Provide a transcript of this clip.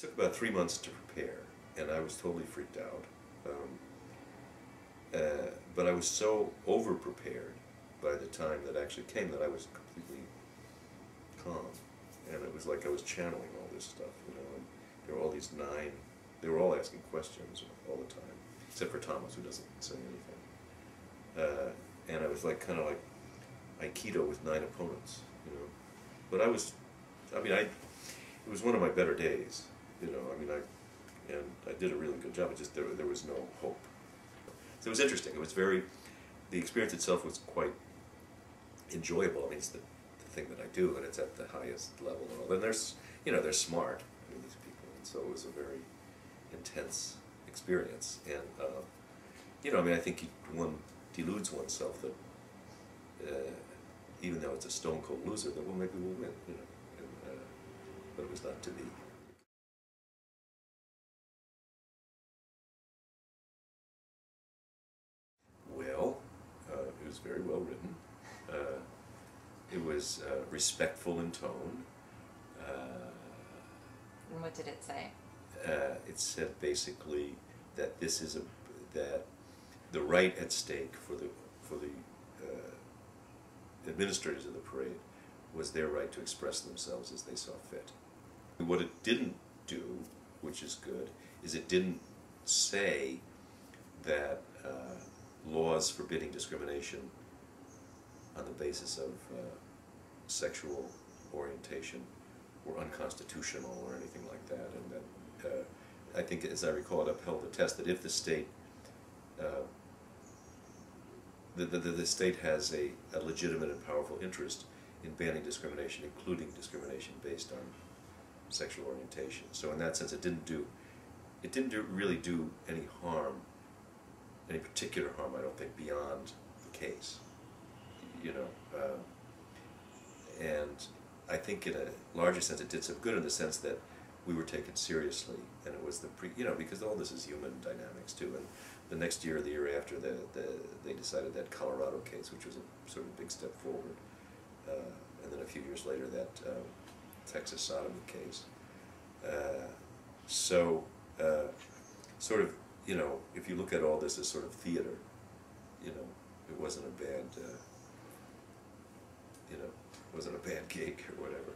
took about three months to prepare, and I was totally freaked out. Um, uh, but I was so over prepared by the time that actually came that I was completely calm, and it was like I was channeling all this stuff, you know. And there were all these nine. They were all asking questions all the time, except for Thomas, who doesn't say anything. Uh, and I was like kind of like Aikido with nine opponents, you know. But I was, I mean, I, it was one of my better days, you know. I mean, I, and I did a really good job. It just there, there was no hope. So it was interesting. It was very, the experience itself was quite enjoyable. I mean, it's the, the thing that I do, and it's at the highest level. And all. And there's, you know, they're smart. I mean, these people, and so it was a very intense experience. And uh, you know, I mean, I think one deludes oneself that uh, even though it's a stone cold loser, that well, maybe we'll win. You know, and, uh, but it was not to be. Was very well written. Uh, it was uh, respectful in tone. Uh, And what did it say? uh, it said basically that this is a that the right at stake for the for the uh, administrators of the parade was their right to express themselves as they saw fit. What it didn't do, which is good, is it didn't say laws forbidding discrimination on the basis of uh, sexual orientation were unconstitutional or anything like that, and that uh, I think, as I recall, it upheld the test that if the state uh, the, the, the state has a, a legitimate and powerful interest in banning discrimination, including discrimination based on sexual orientation. So in that sense, it didn't do, it didn't do, really do any harm, any particular harm, I don't think, beyond the case. You know, uh, and I think in a larger sense, it did some good in the sense that we were taken seriously, and it was the pre, you know, because all this is human dynamics too. And the next year, the year after, the, the they decided that Colorado case, which was a sort of big step forward, uh, and then a few years later, that uh, Texas sodomy case. Uh, so, uh, sort of, you know, if you look at all this as sort of theater, you know, it wasn't a bad, uh, you know, it wasn't a bad gig or whatever.